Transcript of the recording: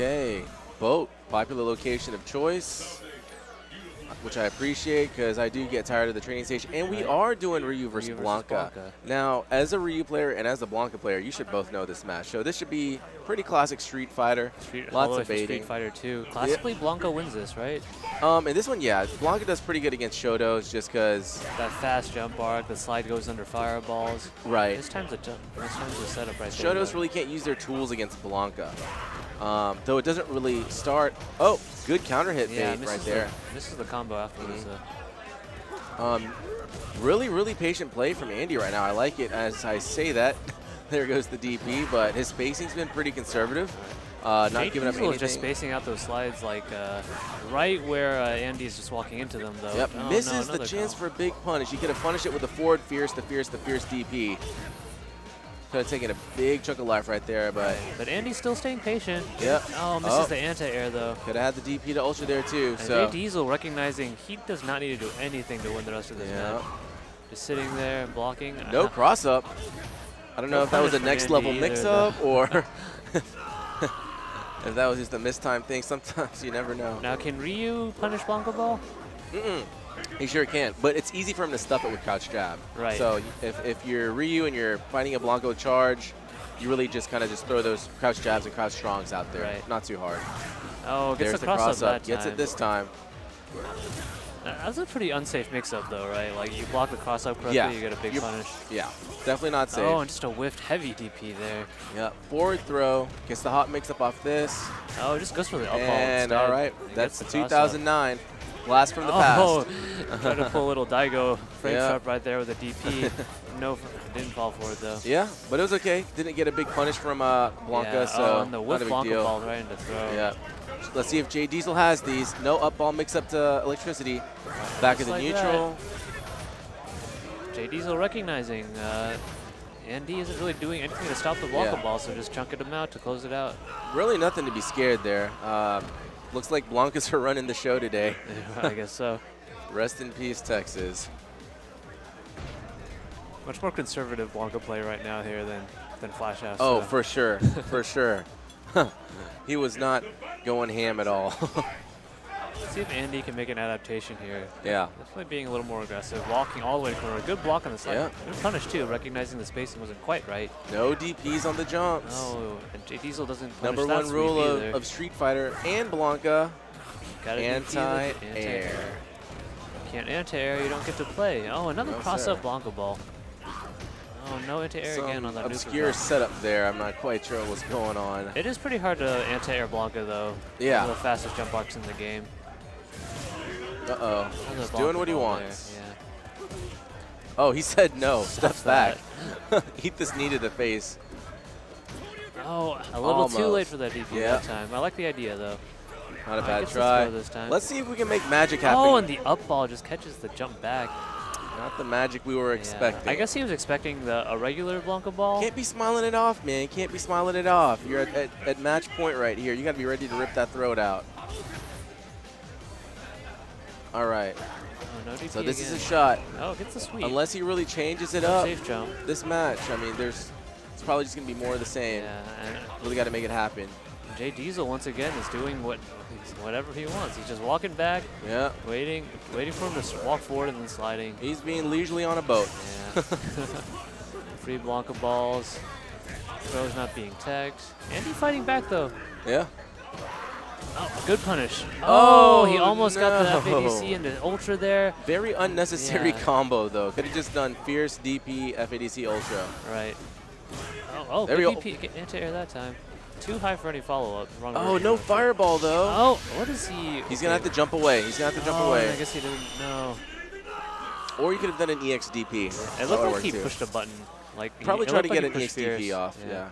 Okay, boat, popular location of choice, which I appreciate because I do get tired of the training station. And we are doing Ryu versus, Ryu versus Blanka. Blanka. Now, as a Ryu player and as a Blanka player, you should both know this match. So this should be pretty classic Street Fighter. Street, Lots all the way of baiting. Street Fighter 2. Classically, Blanka wins this, right? Um, and this one, yeah, Blanka does pretty good against Shotos just because, That fast jump arc, the slide goes under fireballs. right. This time's a jump. This time's a setup right there. Shotos really can't use their tools against Blanka. Um, though it doesn't really start. Oh, good counter hit yeah, bait right there. The, misses the combo afterwards. Mhm. though. Um, really, really patient play from An-D right now. I like it as I say that. there goes the DP, but his spacing's been pretty conservative. Uh, not giving up anything. just spacing out those slides like uh, right where uh, An-D's just walking into them though. Yep, Oh, no, misses the chance combo. for a big punish. He could have punished it with the forward fierce, the fierce, the fierce DP. Could have taken a big chunk of life right there, but But An-D's still staying patient. Yep. Oh, misses Oh. the anti-air though. could have had the DP to Ultra there too. And So J Diesel recognizing he does not need to do anything to win the rest of this Yeah. match. Just sitting there and blocking. no uh-huh. cross up. I don't know No if that was a next An-D level mix-up or if that was just a mistime thing. Sometimes you never know. Now can Ryu punish Blanka Ball? Mm-mm. He sure can, but it's easy for him to stuff it with crouch jab. Right. So if, if you're Ryu and you're fighting a Blanka charge, you really just kind of just throw those crouch jabs and crouch strongs out there. Right. Not too hard. Oh, gets There's the cross, cross up, up. that Gets it this time. Uh, That's a pretty unsafe mix-up though, right? Like you block the cross up correctly, Yeah. you get a big You're- punish. Yeah, definitely not safe. Oh, and just a whiffed heavy DP there. yeah, forward throw gets the hot mix up off this, Oh, just goes for the up and all right, that's the the cross up. 2009 blast from the oh, past. Trying to pull a little Daigo frame Yeah. trap right there with a DP. no, didn't fall for it though. Yeah, but it was okay. Didn't get a big punish from uh, Blanka, yeah. so oh, and the not whiff a big Blanka deal. ball right into throw. Yeah. Let's see if J Diesel has these. No up ball mix up to electricity. Back of Just the like neutral. J Diesel recognizing uh, An-D isn't really doing anything to stop the Blanka Yeah. ball, so just chunking him out to close it out. Really nothing to be scared there. Um, looks like Blankas are running the show today. I guess so. Rest in peace, Texas. Much more conservative Blanka play right now here than than Flash House. Oh, so. for sure, for sure. he was not going ham at all. Let's see if An-D can make an adaptation here. yeah. Definitely being a little more aggressive, walking all the way to corner. Good block on the side. Yeah. Good punish too, recognizing the spacing wasn't quite right. No DPs on the jumps. Oh, and J Diesel doesn't punish Number one rule of, of Street Fighter and Blanka, Gotta DP with anti-air. Can't anti-air, you don't get to play. Oh, another No, cross-up. Blanka ball. Oh, no anti-air again on that obscure setup there. I'm not quite sure what's going on. It is pretty hard to anti-air Blanca though. Yeah. One of the fastest jump arcs in the game. Uh-oh. He's doing what he there, wants. Yeah. Oh, he said no. Step back. Eat this knee to the face. Oh, a little too late for that DP Yeah. that time. I like the idea though. Not a bad try. time. Let's see if we can make magic happen. Oh, and the up ball just catches the jump back. Not the magic we were Yeah. expecting. I guess he was expecting the a regular Blanka ball. Can't be smiling it off, man. Can't be smiling it off. You're at, at, at match point right here. You got to be ready to rip that throat out. All right. Oh, no So this again. is a shot. Oh, gets the sweep. Unless he really changes it No up Safe jump. this match, I mean, there's it's probably just going to be more of the same. Yeah, Really got to make it happen. J Diesel once again is doing what whatever he wants. He's just walking back, Yeah. waiting, waiting for him to walk forward and then sliding. He's being leisurely on a boat. Yeah. Free Blanka balls. Throws not being tagged. An-D fighting back though. Yeah. Oh, good punish. Oh, oh he Oh, almost got the no. FADC into Ultra there. Very unnecessary Yeah. combo, though. Could have just done Fierce, DP, FADC, Ultra. Right. Oh, oh There good we DP. Anti-air that time. Too high for any follow-up. Oh, no fireball, though. Oh, what is he? He's going to have to jump away. He's going to have to jump oh, away. I guess he didn't know. Or you could have done an EXDP. It looked like he too. pushed a button. Like Probably try to looked get an he EXDP Fierce. off, yeah.